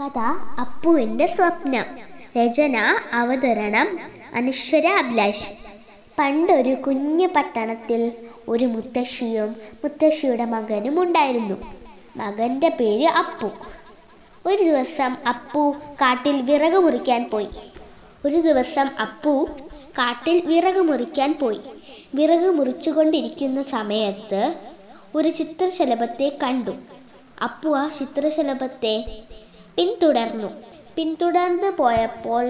കഥ അപ്പുവിന്റെ സ്വപ്നം. രചന അവതരണം അനശ്വര അഭിലാഷ് പണ്ടൊരു കുഞ്ഞു പട്ടണത്തിൽ ഒരു മുത്തശ്ശിയും മുത്തശ്ശിയുടെ മകനും ഉണ്ടായിരുന്നു. മകന്റെ പേര് അപ്പു. ഒരു ദിവസം അപ്പു കാട്ടിൽ വിറക് മുറിക്കാൻ പോയി. ഒരു ദിവസം അപ്പു കാട്ടിൽ വിറക് മുറിക്കാൻ പോയി. വിറക് മുറിച്ചുകൊണ്ടിരിക്കുന്ന സമയത്ത് ഒരു ചിത്രശലഭത്തെ കണ്ടു. അപ്പു ആ ചിത്രശലഭത്തെ പിന്തുടർന്നു. പിന്തുടർന്ന് പോയപ്പോൾ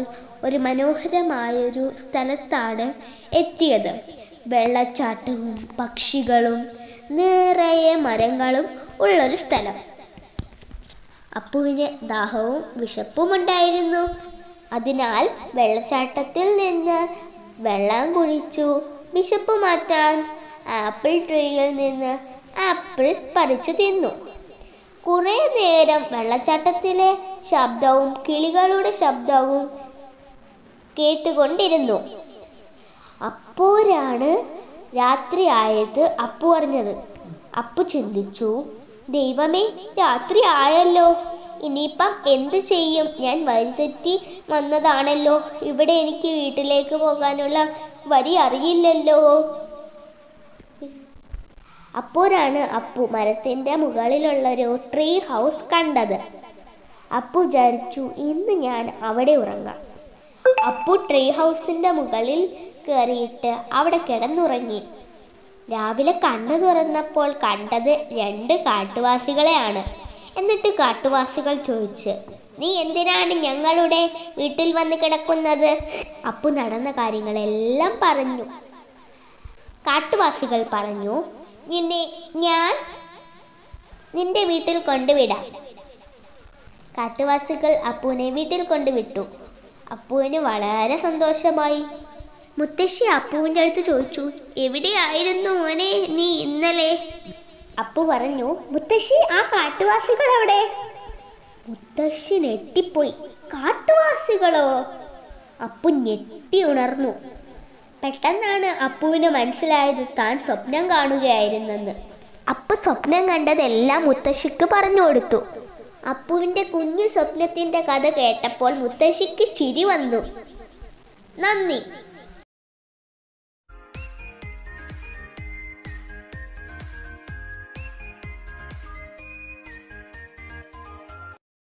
ഒരു മനോഹരമായൊരു സ്ഥലത്താണ് എത്തിയത്. വെള്ളച്ചാട്ടവും പക്ഷികളും നിറയെ മരങ്ങളും ഉള്ളൊരു സ്ഥലം. അപ്പുവിന് ദാഹവും വിശപ്പും ഉണ്ടായിരുന്നു. അതിനാൽ വെള്ളച്ചാട്ടത്തിൽ നിന്ന് വെള്ളം കുടിച്ചു വിശപ്പ് മാറ്റാൻ ആപ്പിൾ ട്രീയിൽ നിന്ന് ആപ്പിൾ പറിച്ചു തിന്നു. കുറെ നേരം വെള്ളച്ചാട്ടത്തിലെ ശബ്ദവും കിളികളുടെ ശബ്ദവും കേട്ടുകൊണ്ടിരുന്നു. അപ്പോഴാണ് രാത്രിയായത് അപ്പു പറഞ്ഞത് അപ്പു ചിന്തിച്ചു ദൈവമേ രാത്രി ആയല്ലോ. ഇനിയിപ്പം എന്ത് ചെയ്യും? ഞാൻ വഴിതെറ്റി വന്നതാണല്ലോ. ഇവിടെ എനിക്ക് വീട്ടിലേക്ക് പോകാനുള്ള വഴി അറിയില്ലല്ലോ. അപ്പോഴാണ് അപ്പു മരത്തിന്റെ മുകളിലുള്ള ഒരു ട്രീ ഹൗസ് കണ്ടത്. അപ്പു വിചാരിച്ചു ഇന്ന് ഞാൻ അവിടെ ഉറങ്ങാം. അപ്പു ട്രീ ഹൗസിന്റെ മുകളിൽ കയറിയിട്ട് അവിടെ കിടന്നുറങ്ങി. രാവിലെ കണ്ണു തുറന്നപ്പോൾ കണ്ടത് രണ്ട് കാട്ടുവാസികളെയാണ്. എന്നിട്ട് കാട്ടുവാസികൾ ചോദിച്ച് നീ എന്തിനാണ് ഞങ്ങളുടെ വീട്ടിൽ വന്ന് കിടക്കുന്നത്? അപ്പു നടന്ന കാര്യങ്ങളെല്ലാം പറഞ്ഞു. കാട്ടുവാസികൾ പറഞ്ഞു നിന്നെ ഞാൻ നിന്റെ വീട്ടിൽ കൊണ്ടുവിടാം. കാട്ടുവാസികൾ അപ്പുവിനെ വീട്ടിൽ കൊണ്ടുവിട്ടു. അപ്പുവിന് വളരെ സന്തോഷമായി. മുത്തശ്ശി അപ്പുവിന്റെ അടുത്ത് ചോദിച്ചു എവിടെയായിരുന്നു മോനെ നീ ഇന്നലെ? അപ്പു പറഞ്ഞു മുത്തശ്ശി ആ കാട്ടുവാസികൾ എവിടെ? മുത്തശ്ശി ഞെട്ടിപ്പോയി കാട്ടുവാസികളോ? അപ്പു ഞെട്ടി ഉണർന്നു. പെട്ടെന്നാണ് അപ്പുവിന് മനസ്സിലായത് താൻ സ്വപ്നം കാണുകയായിരുന്നെന്ന്. അപ്പു സ്വപ്നം കണ്ടതെല്ലാം മുത്തശ്ശിക്ക് പറഞ്ഞു കൊടുത്തു. അപ്പുവിന്റെ കുഞ്ഞു സ്വപ്നത്തിന്റെ കഥ കേട്ടപ്പോൾ മുത്തശ്ശിക്ക് ചിരി വന്നു. നന്ദി.